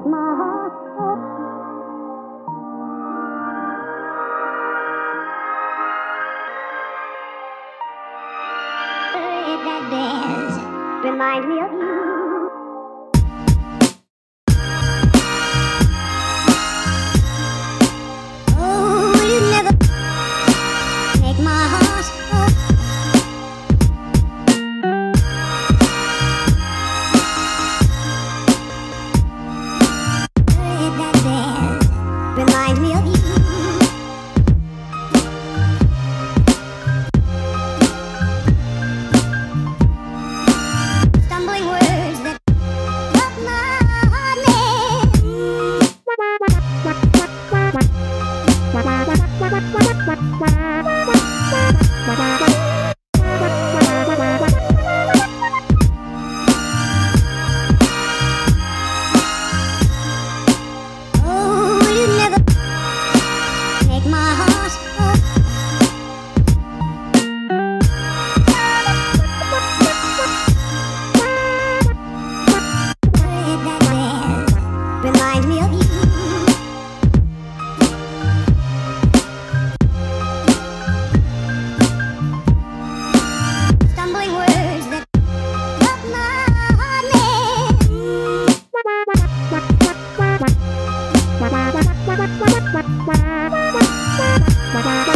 make my heart. Oh, that dance remind me of you. Oh, Oh,